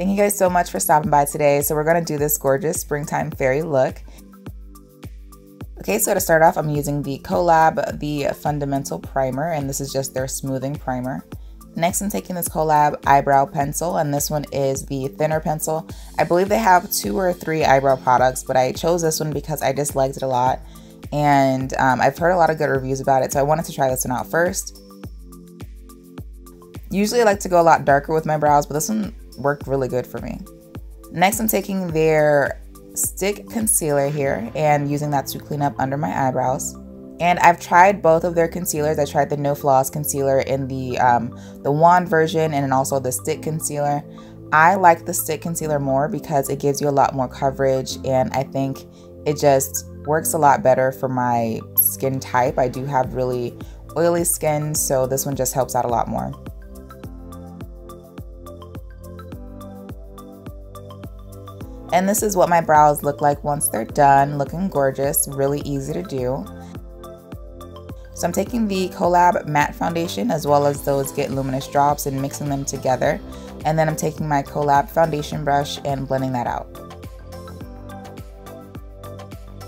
Thank you guys so much for stopping by today. So we're gonna do this gorgeous springtime fairy look. Okay, so to start off, I'm using the Colab, the Fundamental Primer, and this is just their smoothing primer. Next, I'm taking this Colab eyebrow pencil, and this one is the thinner pencil. I believe they have two or three eyebrow products, but I chose this one because I just liked it a lot. And um, I've heard a lot of good reviews about it, so I wanted to try this one out first. Usually I like to go a lot darker with my brows, but this one worked really good for me. Next, I'm taking their stick concealer here and using that to clean up under my eyebrows. And I've tried both of their concealers. I tried the No Flaws concealer in the um, the wand version and also the stick concealer. I like the stick concealer more because it gives you a lot more coverage and I think it just works a lot better for my skin type. I do have really oily skin, so this one just helps out a lot more. And this is what my brows look like once they're done, looking gorgeous, really easy to do. So I'm taking the Colab Matte Foundation as well as those Get Luminous drops and mixing them together. And then I'm taking my Colab foundation brush and blending that out.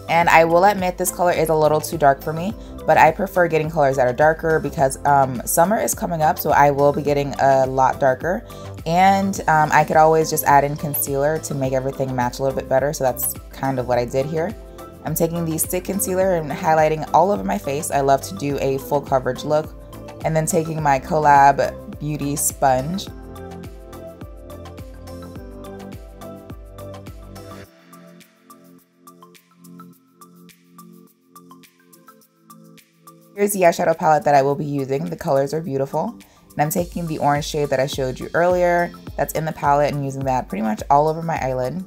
And I will admit this color is a little too dark for me, but I prefer getting colors that are darker because um, summer is coming up, so I will be getting a lot darker. And um, I could always just add in concealer to make everything match a little bit better, so that's kind of what I did here. I'm taking the stick concealer and highlighting all over my face. I love to do a full coverage look. And then taking my Colab Beauty Sponge Here's the eyeshadow palette that I will be using. The colors are beautiful. And I'm taking the orange shade that I showed you earlier that's in the palette and using that pretty much all over my eyelid.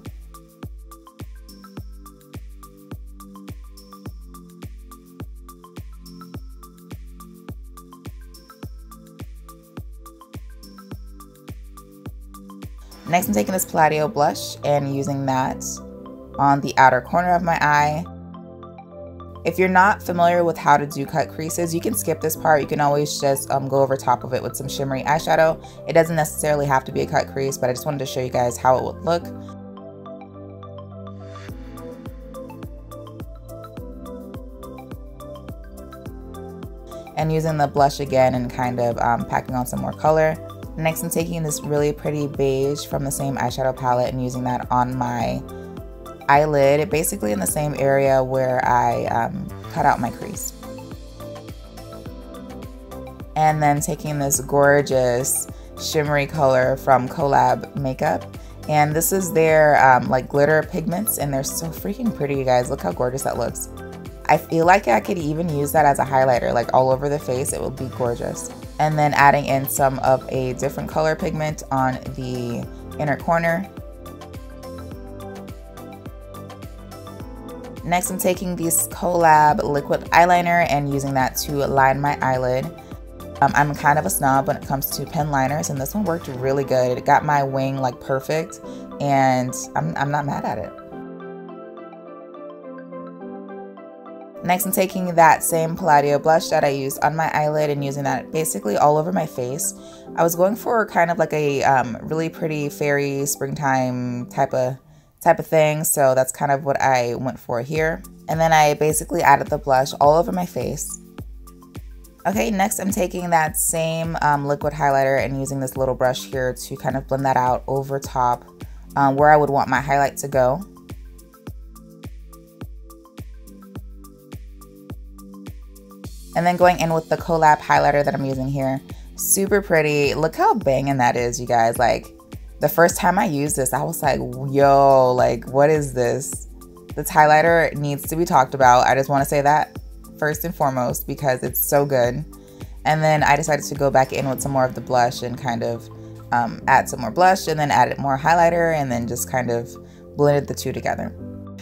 Next, I'm taking this Palladio blush and using that on the outer corner of my eye. If you're not familiar with how to do cut creases, you can skip this part. You can always just um, go over top of it with some shimmery eyeshadow. It doesn't necessarily have to be a cut crease, but I just wanted to show you guys how it would look. And using the blush again and kind of um, packing on some more color. Next, I'm taking this really pretty beige from the same eyeshadow palette and using that on my eyelid, basically in the same area where I um, cut out my crease. And then taking this gorgeous shimmery color from Colab Makeup. And this is their um, like glitter pigments and they're so freaking pretty, you guys. Look how gorgeous that looks. I feel like I could even use that as a highlighter, like all over the face. It would be gorgeous and then adding in some of a different color pigment on the inner corner. Next, I'm taking this Colab liquid eyeliner and using that to line my eyelid. Um, I'm kind of a snob when it comes to pen liners, and this one worked really good. It got my wing like perfect, and I'm, I'm not mad at it. Next, I'm taking that same Palladio blush that I used on my eyelid and using that basically all over my face. I was going for kind of like a um, really pretty fairy springtime type of type of thing, so that's kind of what I went for here. And then I basically added the blush all over my face. Okay, next I'm taking that same um, liquid highlighter and using this little brush here to kind of blend that out over top um, where I would want my highlight to go. And then going in with the Colab highlighter that I'm using here. Super pretty. Look how banging that is, you guys. Like, the first time I used this, I was like, yo, like, what is this? This highlighter needs to be talked about. I just want to say that first and foremost because it's so good. And then I decided to go back in with some more of the blush and kind of um, add some more blush and then added more highlighter and then just kind of blended the two together.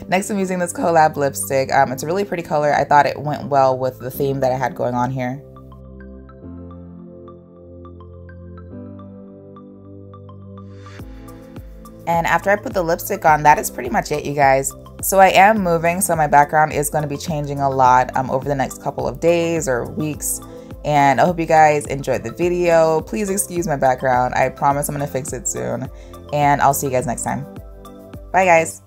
Next, I'm using this Colab lipstick. Um, it's a really pretty color. I thought it went well with the theme that I had going on here. And after I put the lipstick on, that is pretty much it, you guys. So I am moving, so my background is going to be changing a lot um, over the next couple of days or weeks. And I hope you guys enjoyed the video. Please excuse my background. I promise I'm going to fix it soon. And I'll see you guys next time. Bye, guys.